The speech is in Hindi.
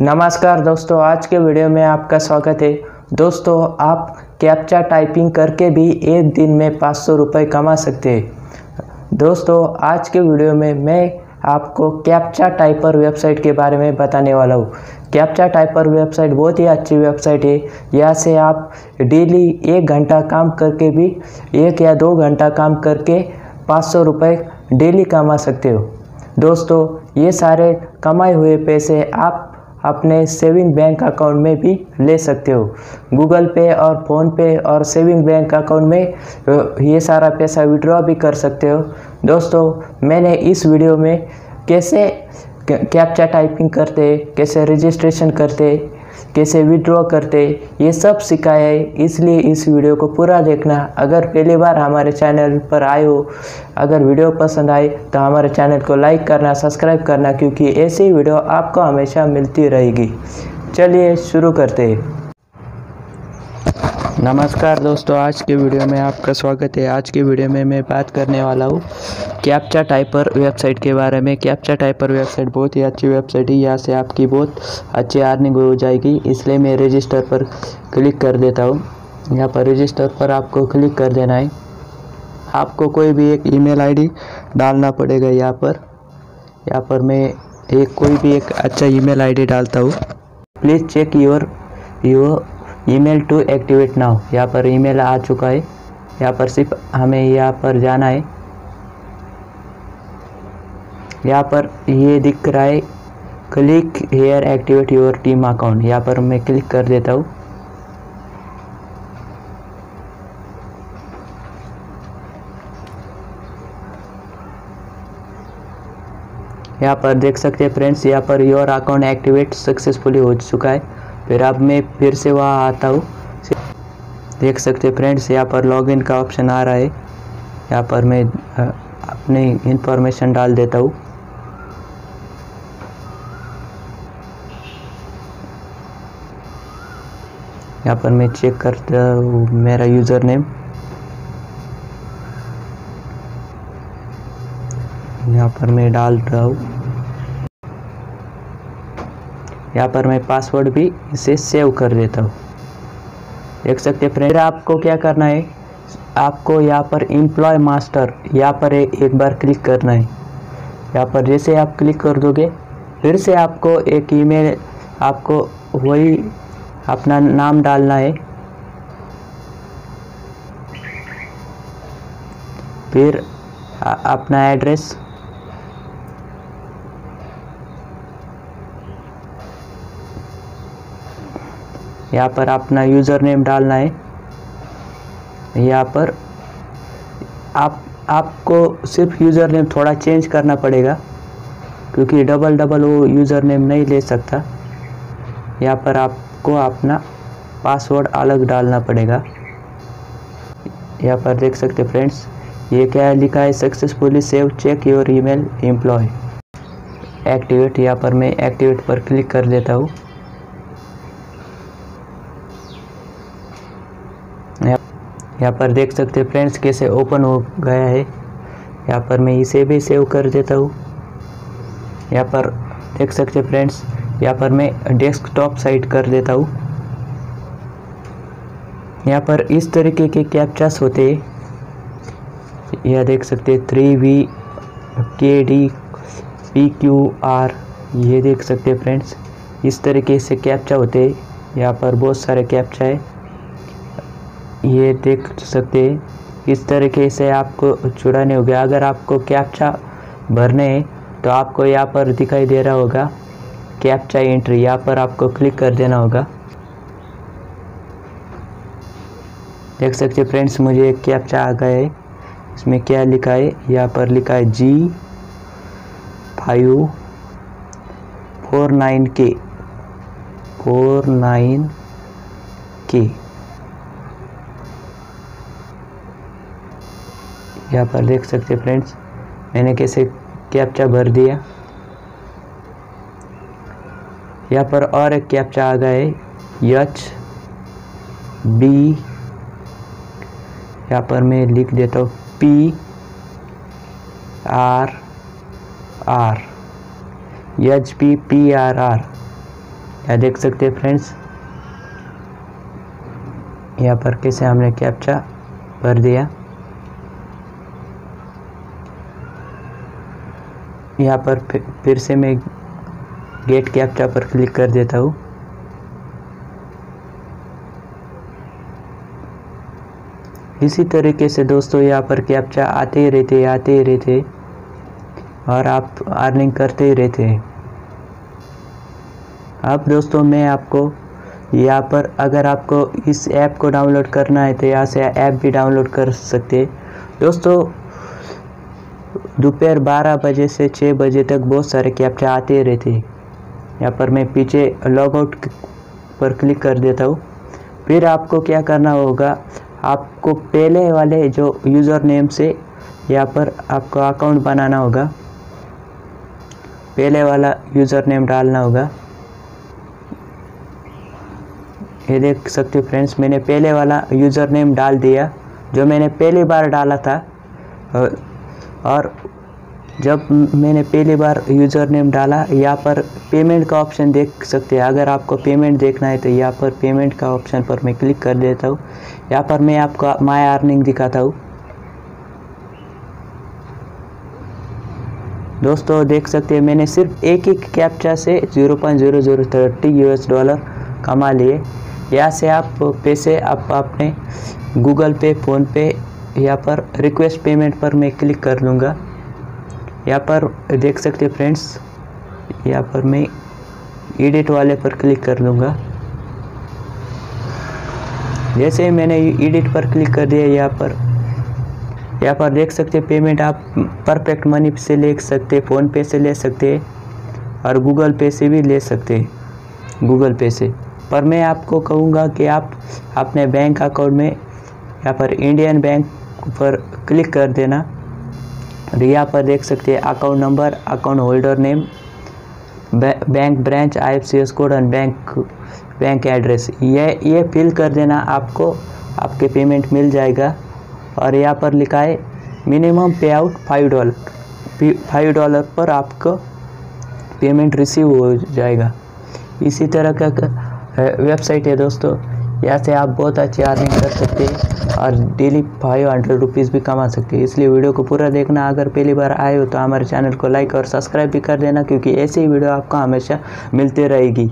नमस्कार दोस्तों, आज के वीडियो में आपका स्वागत है। दोस्तों, आप कैप्चा टाइपिंग करके भी एक दिन में पाँच सौ रुपये कमा सकते हैं। दोस्तों, आज के वीडियो में मैं आपको कैप्चा टाइपर वेबसाइट के बारे में बताने वाला हूँ। कैप्चा टाइपर वेबसाइट बहुत ही अच्छी वेबसाइट है। यहाँ से आप डेली एक घंटा काम करके भी, एक या दो घंटा काम करके पाँच सौ रुपये डेली कमा सकते हो। दोस्तों, ये सारे कमाए हुए पैसे आप अपने सेविंग बैंक अकाउंट में भी ले सकते हो। गूगल पे और फ़ोन पे और सेविंग बैंक अकाउंट में ये सारा पैसा विड्रॉ भी कर सकते हो। दोस्तों, मैंने इस वीडियो में कैसे कैप्चा टाइपिंग करते, कैसे रजिस्ट्रेशन करते कैसे विड्रॉ करते, ये सब सिखाया है। इसलिए इस वीडियो को पूरा देखना। अगर पहली बार हमारे चैनल पर आए हो, अगर वीडियो पसंद आए तो हमारे चैनल को लाइक करना सब्सक्राइब करना, क्योंकि ऐसी वीडियो आपको हमेशा मिलती रहेगी। चलिए शुरू करते हैं। नमस्कार दोस्तों, आज के वीडियो में आपका स्वागत है। आज के वीडियो में मैं बात करने वाला हूँ कैप्चा टाइपर वेबसाइट के बारे में। कैप्चा टाइपर वेबसाइट बहुत ही अच्छी वेबसाइट है। यहाँ से आपकी बहुत अच्छी अर्निंग हो जाएगी, इसलिए मैं रजिस्टर पर क्लिक कर देता हूँ। यहाँ पर रजिस्टर पर आपको क्लिक कर देना है। आपको कोई भी एक ईमेल आईडी डालना पड़ेगा यहाँ पर। यहाँ पर मैं एक, कोई भी एक अच्छा ईमेल आईडी डालता हूँ। Please check your your email to activate now यहाँ पर ईमेल आ चुका है। यहाँ पर सिर्फ़ हमें यहाँ पर जाना है। यहाँ पर ये दिख रहा है click here activate your team account यहाँ पर मैं क्लिक कर देता हूँ। यहाँ पर देख सकते हैं फ्रेंड्स यहाँ per your account activate successfully हो चुका है। फिर अब मैं फिर से वहाँ आता हूँ। देख सकते फ्रेंड्स, यहाँ पर लॉगिन का ऑप्शन आ रहा है। यहाँ पर मैं अपनी इंफॉर्मेशन डाल देता हूँ। यहाँ पर मैं चेक करता हूँ मेरा यूज़र नेम यहाँ पर मैं डाल रहा हूँ। यहाँ पर मैं पासवर्ड भी इसे सेव कर देता हूँ। देख सकते फ्रेंड आपको क्या करना है? आपको यहाँ पर एम्प्लॉय मास्टर यहाँ पर एक बार क्लिक करना है। यहाँ पर जैसे आप क्लिक कर दोगे, फिर से आपको एक ईमेल आपको वही अपना नाम डालना है। फिर अपना एड्रेस यहाँ पर अपना यूज़र नेम डालना है। यहाँ पर आप, आपको सिर्फ़ यूज़र नेम थोड़ा चेंज करना पड़ेगा, क्योंकि डबल डबल वो यूज़र नेम नहीं ले सकता। यहाँ पर आपको अपना पासवर्ड अलग डालना पड़ेगा। यहाँ पर देख सकते फ्रेंड्स, ये क्या है लिखा है? Successfully save, check your email employ. Activate, यहाँ पर मैं एक्टिवेट पर क्लिक कर देता हूँ। यहाँ पर देख सकते हैं फ्रेंड्स कैसे ओपन हो गया है। यहाँ पर मैं इसे भी सेव कर देता हूँ। यहाँ पर देख सकते हैं फ्रेंड्स, यहाँ पर मैं डेस्कटॉप साइट कर देता हूँ। यहाँ पर इस तरीके के कैप्चास होते हैं। यह देख सकते हैं three V, K D, P Q, R, ये देख सकते हैं फ्रेंड्स। इस तरीके से कैप्चा होते हैं। यहाँ पर बहुत सारे कैप्चा है। ये देख सकते हैं, इस तरीके से आपको छुड़ाने होगा। अगर आपको कैप्चा भरने हैं तो आपको यहाँ पर दिखाई दे रहा होगा, कैप्चा एंट्री। यहाँ पर आपको क्लिक कर देना होगा। देख सकते फ्रेंड्स, मुझे एक कैप्चा आ गया है। इसमें क्या लिखा है? यहाँ पर लिखा है G five four nine K. Four nine K. यहाँ पर देख सकते फ्रेंड्स, मैंने कैसे कैप्चा भर दिया। यहाँ पर और एक कैप्चा आ गया है यच बी यहाँ पर मैं लिख देता हूँ P R R H P P R R यह देख सकते हैं फ्रेंड्स, यहाँ पर कैसे हमने कैप्चा भर दिया। यहाँ पर फिर से मैं गेट कैप्चा पर क्लिक कर देता हूँ। इसी तरीके से दोस्तों यहाँ पर कैप्चा आते ही रहते, आते ही रहते और आप अर्निंग करते ही रहते हैं। अब दोस्तों मैं आपको यहाँ पर अगर आपको इस ऐप को डाउनलोड करना है तो यहाँ से ऐप भी डाउनलोड कर सकते दोस्तों दोपहर 12 बजे से 6 बजे तक बहुत सारे कैप्चा आते रहते हैं। यहाँ पर मैं पीछे लॉग आउट पर क्लिक कर देता हूँ। फिर आपको क्या करना होगा, आपको पहले वाले जो यूज़र नेम से यहाँ पर आपको अकाउंट बनाना होगा। पहले वाला यूज़र नेम डालना होगा। ये देख सकते हो फ्रेंड्स मैंने पहले वाला यूज़र नेम डाल दिया। जो मैंने पहली बार डाला था और जब मैंने पहली बार यूज़र नेम डाला, यहाँ पर पेमेंट का ऑप्शन देख सकते हैं। अगर आपको पेमेंट देखना है तो यहाँ पर पेमेंट का ऑप्शन पर मैं क्लिक कर देता हूँ। यहाँ पर मैं आपको माई अर्निंग दिखाता हूँ। दोस्तों, देख सकते हैं, मैंने सिर्फ़ एक ही कैप्चा से zero point zero zero thirty U dollar कमा लिए। यहाँ से आप पैसे आप अपने गूगल पे फ़ोन पे यहाँ पर रिक्वेस्ट पेमेंट पर मैं क्लिक कर लूँगा। यहाँ पर देख सकते फ्रेंड्स यहाँ पर मैं एडिट वाले पर क्लिक कर लूँगा। जैसे ही मैंने एडिट पर क्लिक कर दिया यहाँ पर यहाँ पर देख सकते पेमेंट आप परफेक्ट मनी से ले सकते फ़ोन पे से ले सकते और गूगल पे से भी ले सकते हैं गूगल पे से। पर मैं आपको कहूँगा कि आप अपने बैंक अकाउंट में, यहाँ पर इंडियन बैंक पर क्लिक कर देना। और यहाँ पर देख सकते हैं account number account holder name bank branch I F code and bank bank address ये ये फिल कर देना आपको। आपके पेमेंट मिल जाएगा। और यहाँ पर लिखा है minimum pay out five dollar five dollar पर आपको पेमेंट रिसीव हो जाएगा। इसी तरह का वेबसाइट है दोस्तों। यहाँ से आप बहुत अच्छी अर्निंग कर सकते हैं और डेली फाइव हंड्रेड रुपीज़ भी कमा सकते हैं। इसलिए वीडियो को पूरा देखना। अगर पहली बार आए हो तो हमारे चैनल को लाइक और सब्सक्राइब भी कर देना, क्योंकि ऐसी वीडियो आपको हमेशा मिलती रहेगी।